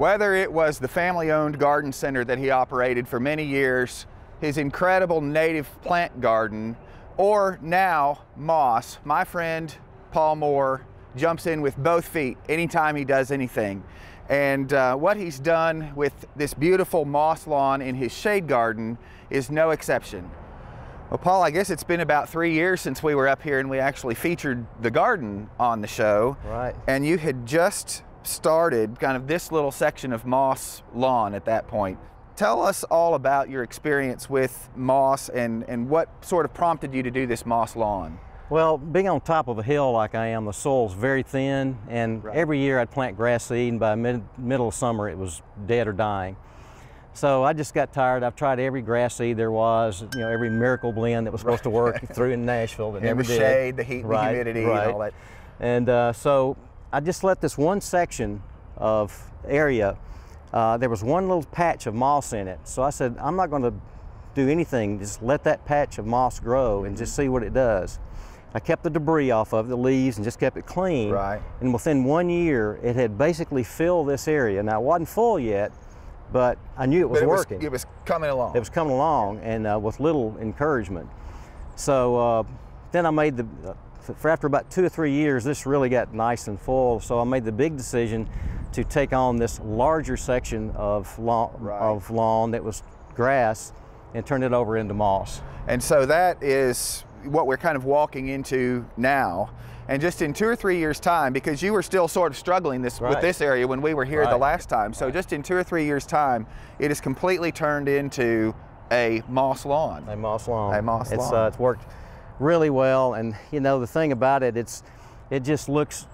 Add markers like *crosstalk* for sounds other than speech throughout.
Whether it was the family owned garden center that he operated for many years, his incredible native plant garden, or now Moss, my friend Paul Moore jumps in with both feet anytime he does anything. And uh, what he's done with this beautiful moss lawn in his shade garden is no exception. Well, Paul, I guess it's been about three years since we were up here and we actually featured the garden on the show. Right. And you had just started kind of this little section of moss lawn at that point. Tell us all about your experience with moss and, and what sort of prompted you to do this moss lawn. Well, being on top of a hill like I am, the soil's very thin, and Right. every year I'd plant grass seed, and by mid, middle of summer it was dead or dying. So I just got tired. I've tried every grass seed there was, you know, every miracle blend that was supposed to work through in Nashville that never the did. shade, the heat, the humidity, right. and all that. And uh, so I just let this one section of area, uh, there was one little patch of moss in it. So I said, I'm not going to do anything, just let that patch of moss grow and just see what it does. I kept the debris off of the leaves and just kept it clean. Right. And within one year, it had basically filled this area. Now, it wasn't full yet, but I knew it was it was, working it was coming along. it was coming along and uh, with little encouragement. So uh, then I made the, for after about two or three years, this really got nice and full. So I made the big decision to take on this larger section of lawn, Right. of lawn that was grass and turn it over into moss. And so that is what we're kind of walking into now. And just in two or three years' time, because you were still sort of struggling this with this area when we were here the last time. So just in two or three years' time, it has completely turned into a moss lawn. A moss lawn. A moss it's, lawn. Uh, it's worked really well, and you know the thing about it, it's it just looks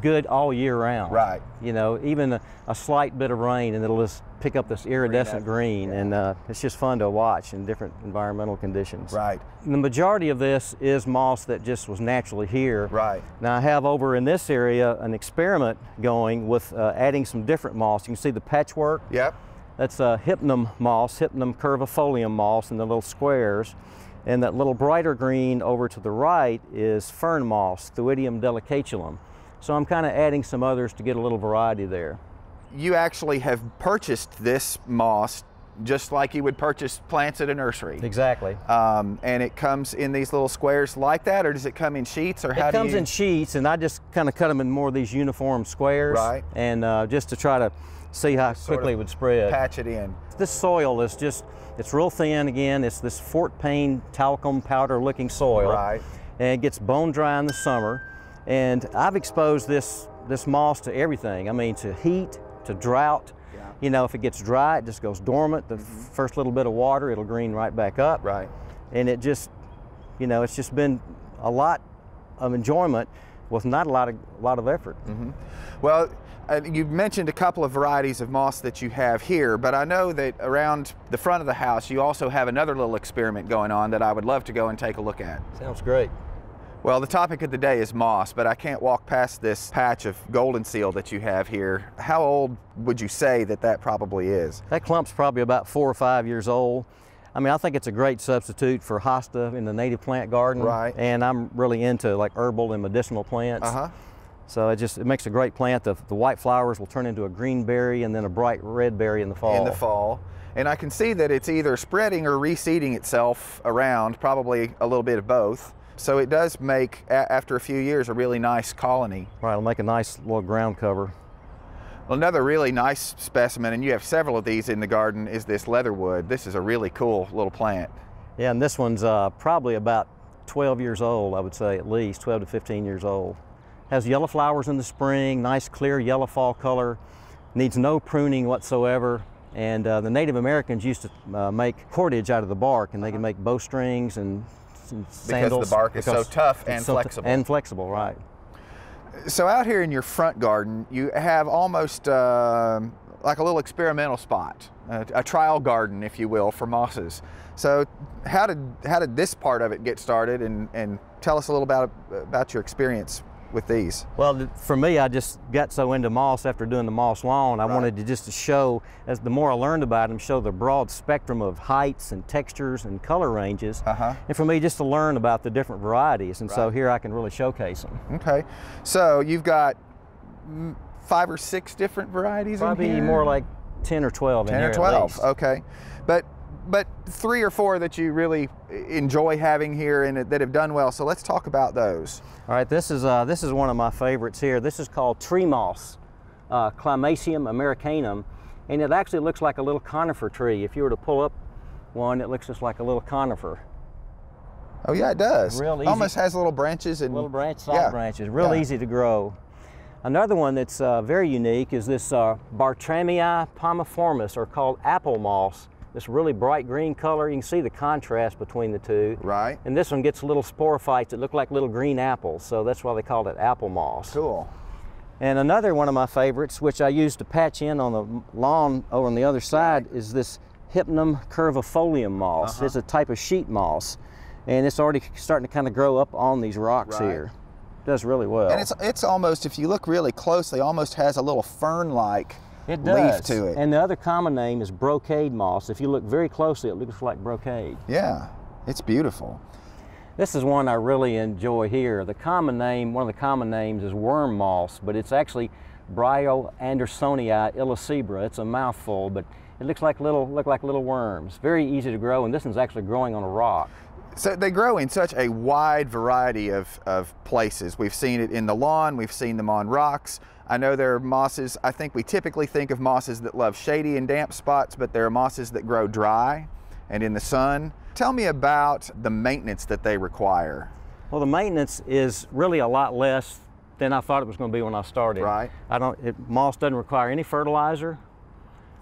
good all year round. Right. You know, even a, a slight bit of rain, and it'll just pick up this iridescent up, green, and uh, it's just fun to watch in different environmental conditions. Right. The majority of this is moss that just was naturally here. Right. Now I have over in this area an experiment going with uh, adding some different moss. You can see the patchwork. Yep. That's a hypnum moss, hypnum curvifolium moss in the little squares. And that little brighter green over to the right is fern moss, Thuidium delicatulum. So I'm kind of adding some others to get a little variety there. You actually have purchased this moss just like you would purchase plants at a nursery. Exactly. Um, and it comes in these little squares like that, or does it come in sheets, or how It comes you? in sheets, and I just kind of cut them in more of these uniform squares. Right. And uh, just to try to see how sort quickly it would spread. patch it in. This soil is just, it's real thin again. It's this Fort Payne talcum powder looking soil. Right. And it gets bone dry in the summer. And I've exposed this, this moss to everything. I mean, to heat, to drought. Yeah. You know, if it gets dry, it just goes dormant. The first little bit of water, it'll green right back up. Right. And it just, you know, it's just been a lot of enjoyment with not a lot of, a lot of effort. Well, uh, you mentioned a couple of varieties of moss that you have here, but I know that around the front of the house you also have another little experiment going on that I would love to go and take a look at. Sounds great. Well, the topic of the day is moss, but I can't walk past this patch of golden seal that you have here. How old would you say that that probably is? That clump's probably about four or five years old. I mean, I think it's a great substitute for hosta in the native plant garden. Right. And I'm really into like herbal and medicinal plants. Uh-huh. So it just it makes a great plant. The, the white flowers will turn into a green berry and then a bright red berry in the fall. In the fall. And I can see that it's either spreading or reseeding itself around, probably a little bit of both. So it does make, a- after a few years, a really nice colony. Right, it'll make a nice little ground cover. Well, another really nice specimen, and you have several of these in the garden, is this leatherwood. This is a really cool little plant. Yeah, and this one's uh, probably about 12 years old, I would say at least, 12 to 15 years old. Has yellow flowers in the spring, nice clear yellow fall color, needs no pruning whatsoever. And uh, the Native Americans used to uh, make cordage out of the bark, and they could make bowstrings and, and the bark is so tough and so t- flexible. and flexible, right. So out here in your front garden, you have almost um like a little experimental spot, a, a trial garden, if you will, for mosses. So how did how did this part of it get started, and and tell us a little about about your experience with these. Well, for me, I just got so into moss after doing the moss lawn. I Right. wanted to just to show, as the more I learned about them, show the broad spectrum of heights and textures and color ranges. Uh-huh. And for me, just to learn about the different varieties. And so here I can really showcase them. Okay, so you've got five or six different varieties in Probably more like 10 or 12 in 10 here or at 12 least. okay but but three or four that you really enjoy having here and that have done well so let's talk about those All right, this is uh, this is one of my favorites here. This is called tree moss, uh, Climacium americanum, and it actually looks like a little conifer tree. If you were to pull up one, it looks just like a little conifer. oh yeah it does Real easy. almost has little branches and Little branch, soft yeah, branches, real yeah. easy to grow. Another one that's uh, very unique is this uh, Bartramia pomiformis, or called apple moss. This really bright green color. You can see the contrast between the two. right And this one gets little sporophytes that look like little green apples, so that's why they called it apple moss. cool And another one of my favorites, which I use to patch in on the lawn over on the other side, is this Hypnum curvifolium moss. Uh-huh. It's a type of sheet moss, and it's already starting to kind of grow up on these rocks Right. here. Does really well. and it's it's almost if you look really closely almost has a little fern it leaf does. to it And the other common name is brocade moss. If you look very closely, it looks like brocade. yeah it's beautiful This is one I really enjoy here. The common name, one of the common names is worm moss, but it's actually Brio andersonii illicebra. It's a mouthful, but it looks like little look like little worms. Very easy to grow, and this one's actually growing on a rock. So they grow in such a wide variety of, of places. We've seen it in the lawn, we've seen them on rocks. I know there are mosses, I think we typically think of mosses that love shady and damp spots, but there are mosses that grow dry and in the sun. Tell me about the maintenance that they require. Well, the maintenance is really a lot less than I thought it was going to be when I started. Right. I don't. It, moss doesn't require any fertilizer.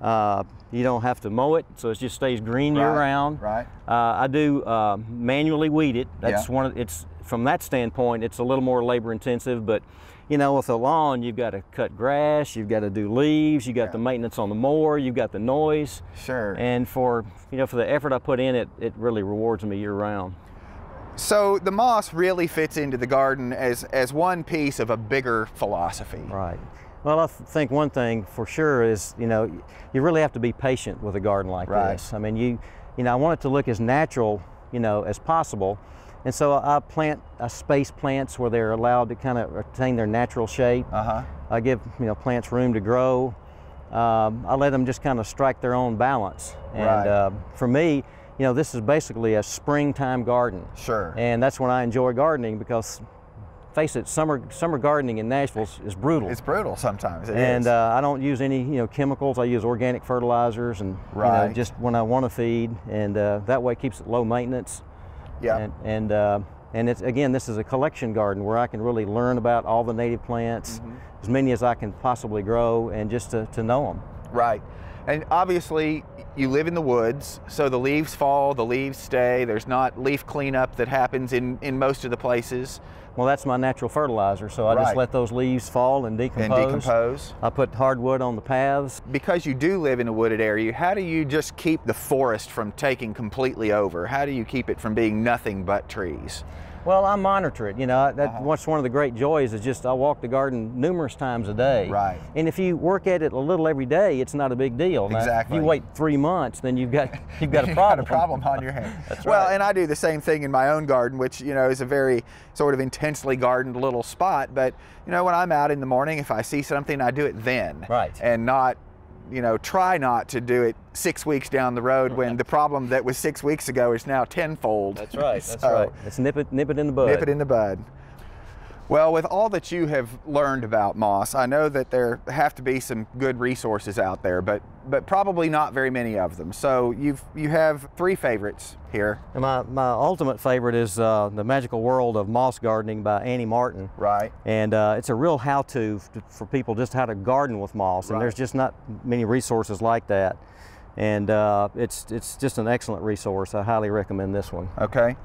Uh, you don't have to mow it, so it just stays green year round. right. Uh, I do uh, manually weed it. That's Yeah. one. Of, it's from that standpoint, it's a little more labor intensive, but you know, with a lawn, you've got to cut grass, you've got to do leaves, you've got Yeah. the maintenance on the mower, you've got the noise, Sure. and for you know, for the effort I put in it, it really rewards me year round. So the moss really fits into the garden as, as one piece of a bigger philosophy. Right. Well, I think one thing for sure is, you know, you really have to be patient with a garden like Right. this. I mean, you, you know, I want it to look as natural, you know, as possible. And so I plant I space plants where they're allowed to kind of retain their natural shape. Uh-huh. I give, you know, plants room to grow. Um, I let them just kind of strike their own balance. And Right. uh, for me, you know, this is basically a springtime garden. Sure. And that's when I enjoy gardening because, face it, summer summer gardening in Nashville is- is brutal. It's brutal sometimes. It and uh, I don't use any you know chemicals. I use organic fertilizers and you know just when I want to feed, and uh, that way it keeps it low maintenance. yeah. And and uh, and it's again this is a collection garden where I can really learn about all the native plants, Mm-hmm. as many as I can possibly grow, and just to, to know them. Right. And obviously, you live in the woods, so the leaves fall, the leaves stay. There's not leaf cleanup that happens in, in most of the places Well, that's my natural fertilizer, so I Right. just let those leaves fall and decompose. and decompose. I put hardwood on the paths. Because you do live in a wooded area, how do you just keep the forest from taking completely over? How do you keep it from being nothing but trees? Well, I monitor it. You know, that's Uh-huh. one of the great joys is just I walk the garden numerous times a day. Right. And if you work at it a little every day, it's not a big deal. Now, Exactly. If you wait three months, then you've got *laughs* you've got a problem. a problem on your hands. *laughs* That's right. well, and I do the same thing in my own garden, which you know is a very sort of intensely gardened little spot. But you know, when I'm out in the morning, if I see something, I do it then, Right. And not, you know, try not to do it six weeks down the road when the problem that was six weeks ago is now tenfold. That's right. That's *laughs* So, right. Let's nip it nip it in the bud. Nip it in the bud. Well, with all that you have learned about moss, I know that there have to be some good resources out there, but but probably not very many of them. So you've you have three favorites here, And my, my ultimate favorite is uh, The Magical World of Moss Gardening by Annie Martin. right? And uh, it's a real how-to for people just how to garden with moss. And Right. there's just not many resources like that. And uh, it's, it's just an excellent resource. I highly recommend this one. Okay.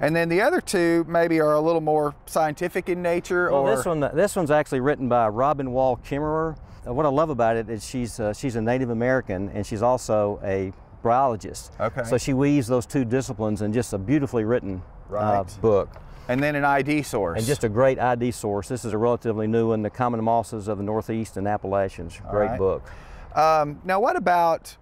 And then the other two maybe are a little more scientific in nature, Well, or this one, this one's actually written by Robin Wall Kimmerer. Uh, what I love about it is she's uh, she's a Native American and she's also a biologist. Okay. So she weaves those two disciplines in just a beautifully written uh, Right. book. and then an ID source. And just a great ID source. This is a relatively new one, The Common Mosses of the Northeast and Appalachians. Great right. book. um, now, what about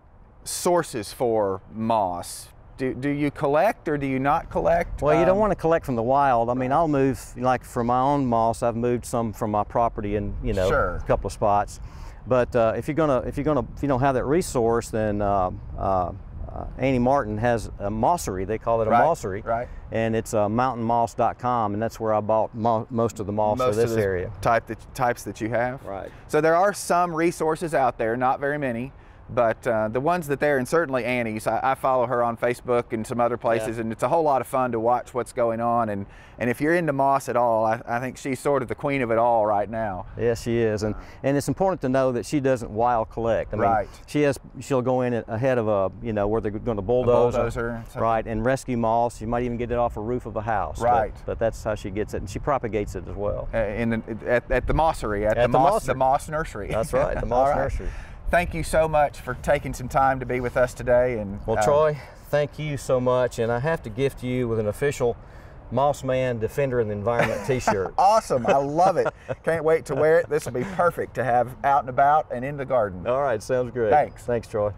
sources for moss? Do, do you collect or do you not collect? Well, you don't Um, want to collect from the wild. I mean, I'll move like for my own moss. I've moved some from my property in you know Sure. a couple of spots. But uh, if you're gonna if you're gonna if you don't have that resource, then uh, uh, uh, Annie Martin has a mossery. They call it a Right, mossery, right. And it's uh, mountainmoss.com, and that's where I bought mo- most of the moss most for this of the area. type that, types that you have. Right. So there are some resources out there, not very many, but uh, the ones that there, and certainly Annie's, I, I follow her on Facebook and some other places, Yeah. and it's a whole lot of fun to watch what's going on. And, and if you're into moss at all, I, I think she's sort of the queen of it all right now. Yes, she is, and and it's important to know that she doesn't wild collect. I mean, Right. She has she'll go in ahead of a you know where they're going to bulldoze, bulldozer, right, and rescue moss. You might even get it off a roof of a house. but- Right. But, that's how she gets it, and she propagates it as well. Uh, in the, at, at the mossery, at, At the, the moss, the moss nursery. That's right, the *laughs* moss nursery. Thank you so much for taking some time to be with us today. And Well, uh, Troy, thank you so much, and I have to gift you with an official Moss Man Defender of the Environment *laughs* T-shirt. Awesome. I love it. *laughs* Can't wait to wear it. This will be perfect to have out and about and in the garden. All right, sounds great. Thanks. Thanks, Troy.